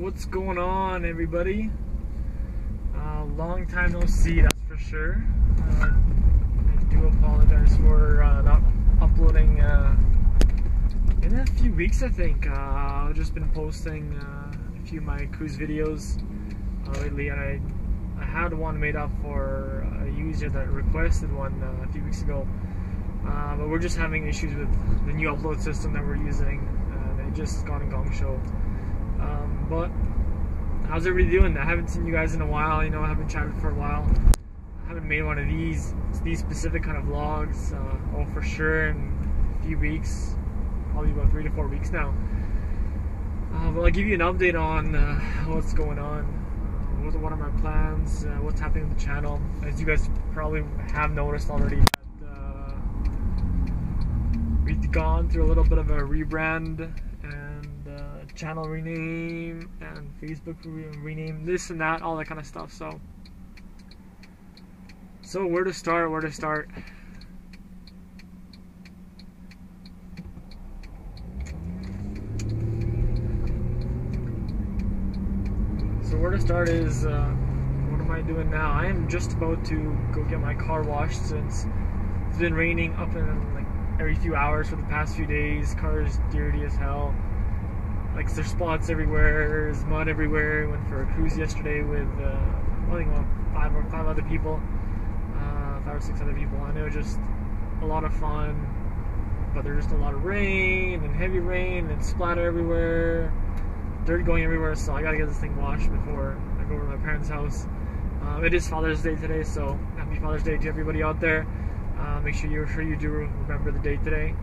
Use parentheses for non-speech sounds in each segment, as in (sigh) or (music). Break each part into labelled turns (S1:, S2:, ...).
S1: What's going on, everybody? Uh, long time no see, that's for sure. Uh, I do apologize for uh, not uploading uh, in a few weeks, I think. Uh, I've just been posting uh, a few of my cruise videos lately, and I, I had one made up for a user that requested one a few weeks ago. But we're just having issues with the new upload system that we're using. Uh, it just got in Gong Show. Um, but how's everybody doing? I haven't seen you guys in a while. You know, I haven't chatted for a while. I haven't made one of these these specific kind of vlogs. Uh, oh, for sure in a few weeks, probably about three to four weeks now. Uh, but I'll give you an update on uh, what's going on. What, what are my plans? Uh, what's happening with the channel? As you guys probably have noticed already, that, uh, we've gone through a little bit of a rebrand channel rename and Facebook rename, this and that, all that kind of stuff. So, so where to start? Where to start? So where to start is uh, what am I doing now? I am just about to go get my car washed since it's been raining up and like every few hours for the past few days. Car is dirty as hell like there's spots everywhere, there's mud everywhere. Went for a cruise yesterday with uh, I think about five or five other people, uh, five or six other people, and it was just a lot of fun. But there's just a lot of rain and heavy rain and splatter everywhere, dirt going everywhere. So I gotta get this thing washed before I go over to my parents' house. Um, it is Father's Day today, so happy Father's Day to everybody out there. Uh, make sure you sure you do remember the date today.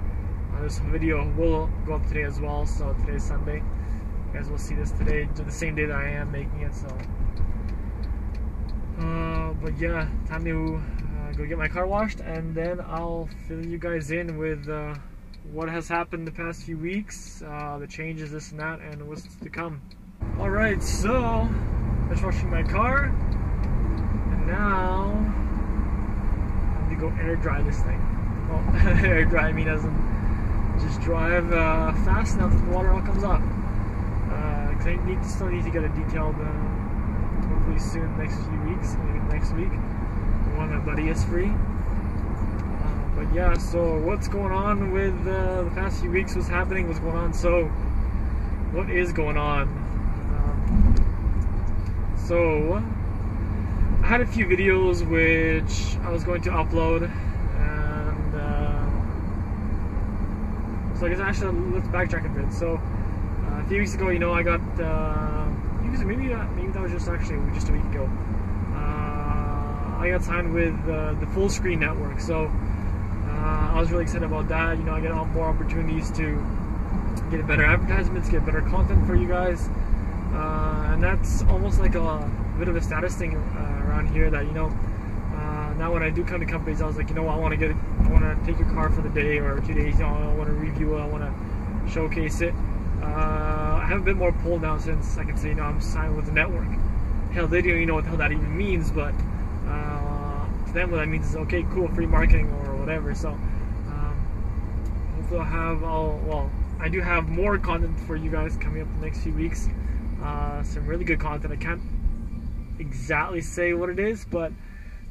S1: Uh, this video will go up today as well, so today's Sunday. You guys will see this today, the same day that I am making it, so. Uh, but yeah, time to uh, go get my car washed, and then I'll fill you guys in with uh, what has happened the past few weeks, uh, the changes, this and that, and what's to come. Alright, so, just washing my car, and now, I have to go air dry this thing. Well, (laughs) air dry, I mean as in just drive uh, fast enough that the water all comes off. Because uh, I need to still need to get a detailed, uh, hopefully soon, next few weeks, maybe next week, when my buddy is free. Uh, but yeah, so what's going on with uh, the past few weeks? What's happening? What's going on? So, what is going on? Um, so, I had a few videos which I was going to upload So I guess actually let's backtrack a bit. So uh, a few weeks ago, you know, I got uh, maybe uh, maybe that was just actually just a week ago. Uh, I got signed with uh, the Fullscreen Network, so uh, I was really excited about that. You know, I get more opportunities to get better advertisements, get better content for you guys, and that's almost like a bit of a status thing around here. That you know, now when I do come to companies, I was like, you know, I want to get, I want to take your car for the day or two days. You know, I want to review it. I want to showcase it. Uh, I have a bit more pull now since I can say, you know, I'm signed with the network. Hell, they don't even know what the hell that even means, but uh, to them, what that means is okay, cool, free marketing or whatever. So um, hopefully, I'll have all. Well, I do have more content for you guys coming up the next few weeks. Uh, some really good content. I can't exactly say what it is, but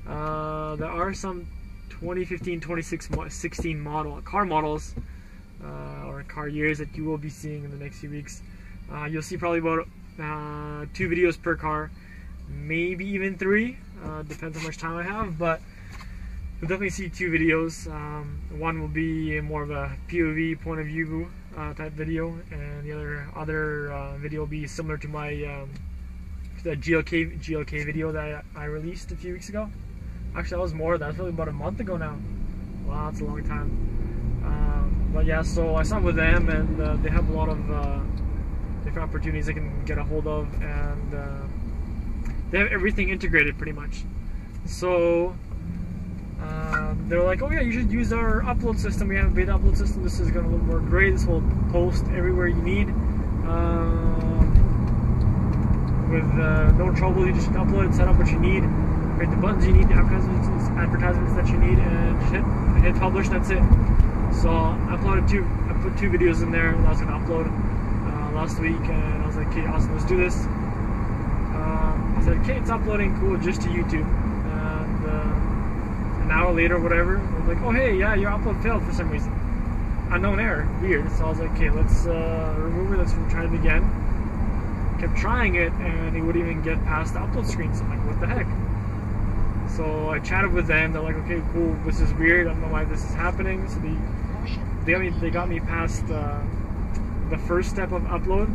S1: uh, there are some 2015, 2016 model car models uh, or car years that you will be seeing in the next few weeks. Uh, you'll see probably about uh, two videos per car, maybe even three. Uh, depends how much time I have, but you'll definitely see two videos. Um, one will be more of a POV point of view type video, and the other other video will be similar to my um, the GLK GLK video that I, I released a few weeks ago. Actually, that was more. That was really about a month ago now. Wow, that's a long time. Um, but yeah, so I signed with them, and uh, they have a lot of uh, different opportunities they can get a hold of, and uh, they have everything integrated pretty much. So um, they're like, "Oh yeah, you should use our upload system. We have a beta upload system. This is going to work great. This will post everywhere you need." Um, with uh, no trouble, you just upload it, set up what you need Hit the buttons you need, the advertisements, advertisements that you need, and hit, hit publish. That's it. So I uploaded two. I put two videos in there that I was gonna upload uh, last week, and I was like, okay, awesome, let's do this. Um, I said, okay, it's uploading, cool, just to YouTube. And uh, an hour later, whatever, I was like, oh hey, yeah, your upload failed for some reason. Unknown error, weird. So I was like, okay, let's uh, remove it, let's try it again. Kept trying it, and it wouldn't even get past the upload screen. So I'm like, what the heck? So I chatted with them. They're like, okay, cool. This is weird. I don't know why this is happening. So they they got me they got me past uh, the first step of upload.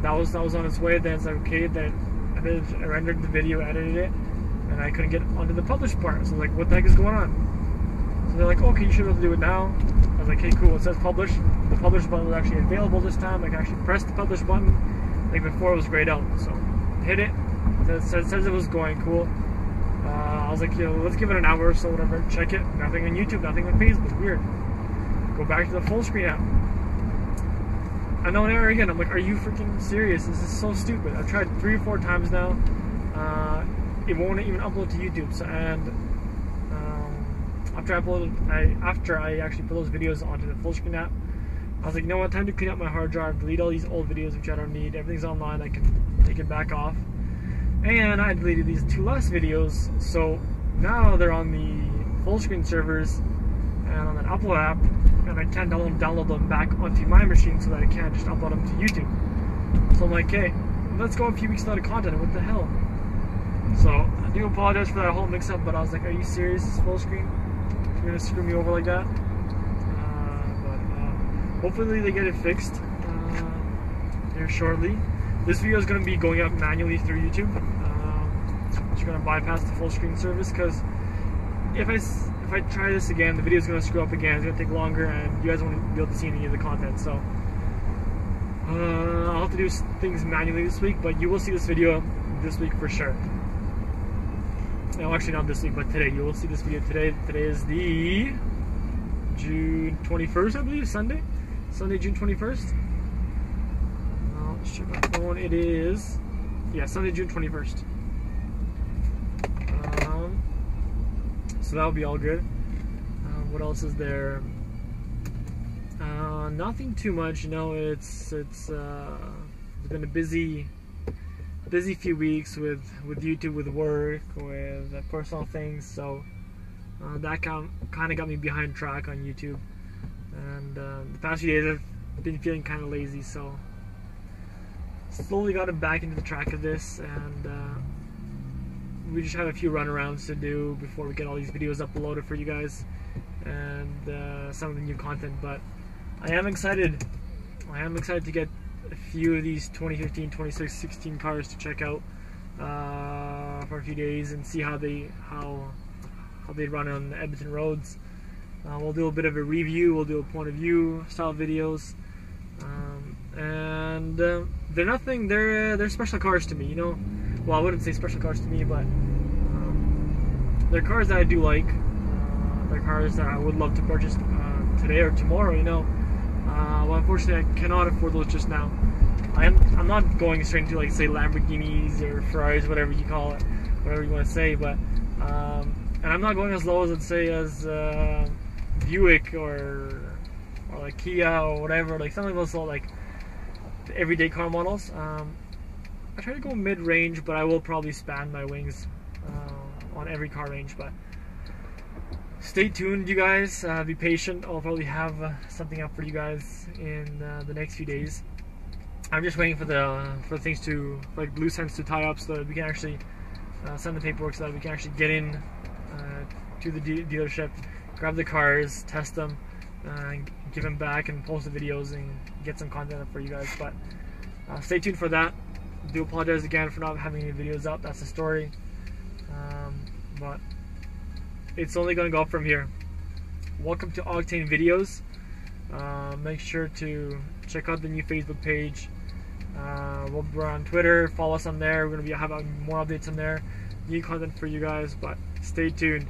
S1: That was that was on its way. Then it's like okay. Then I, did, I rendered the video, edited it, and I couldn't get onto the published part. So like, what the heck is going on? So they're like, okay, you should be able to do it now. I was like, okay, cool. It says publish. The publish button was actually available this time. I can actually press the publish button. Like before, it was grayed out. So hit it. It says, it says it was going cool. Uh, I was like, yo, let's give it an hour or so, whatever. Check it. Nothing on YouTube, nothing on Facebook. Weird. Go back to the Fullscreen app. Unknown error again. I'm like, are you freaking serious? This is so stupid. I've tried three or four times now. Uh, it won't even upload to YouTube. So and um, after I uploaded, I after I actually put those videos onto the Fullscreen app, I was like, you know what? Time to clean up my hard drive, delete all these old videos which I don't need. Everything's online. I can take it back off and I deleted these two last videos so now they're on the Fullscreen servers and on an upload app and I can't download, download them back onto my machine so that I can't just upload them to YouTube. So I'm like hey let's go a few weeks without content what the hell? So I do apologize for that whole mix up but I was like are you serious Fullscreen? You're gonna screw me over like that? Uh, but uh, hopefully they get it fixed uh, here shortly. This video is to be going up manually through YouTube. Going to bypass the Fullscreen service because if I if I try this again, the video is going to screw up again. It's going to take longer, and you guys won't be able to see any of the content. So uh, I'll have to do things manually this week, but you will see this video this week for sure. No, actually not this week, but today. You will see this video today. Today is the June 21st, I believe, Sunday. Sunday, June 21st check my phone. It is, yeah, Sunday, June 21st. Um, so that'll be all good. Uh, what else is there? Uh, nothing too much. You know, it's it's uh, it's been a busy busy few weeks with with YouTube, with work, with uh, personal things. So uh, that kind of got me behind track on YouTube. And uh, the past few days I've been feeling kind of lazy, so slowly gotten back into the track of this, and we just have a few runarounds to do before we get all these videos uploaded for you guys and uh, some of the new content. But I am excited. I am excited to get a few of these 2015, 2016 cars to check out uh, for a few days and see how they how how they run on the Edmonton roads. Uh, we'll do a bit of a review. We'll do a point of view style videos. Um, and uh, they're nothing. They're uh, they're special cars to me. You know, well I wouldn't say special cars to me, but um, they're cars that I do like. They're cars that I would love to purchase uh, today or tomorrow. You know, uh, well unfortunately I cannot afford those just now. I am I'm not going straight into like say Lamborghinis or Ferraris, whatever you call it, whatever you want to say, but um, and I'm not going as low as let's say as uh, Buick or or like Kia or whatever, like something those lot like everyday car models. Um, I try to go mid-range, but I will probably span my wings uh, on every car range. But stay tuned, you guys. Uh, be patient. I'll probably have uh, something up for you guys in uh, the next few days. I'm just waiting for the for things to like loose ends to tie up so that we can actually uh, send the paperwork so that we can actually get in uh, to the de dealership, grab the cars, test them give them back and post the videos and get some content up for you guys. But stay tuned for that. Do apologize again for not having any videos up. That's the story. Um, but it's only going to go up from here. Welcome to Octane Videos. Uh, make sure to check out the new Facebook page. Uh, we're on Twitter. Follow us on there. We're going to be having more updates on there. New content for you guys. But stay tuned.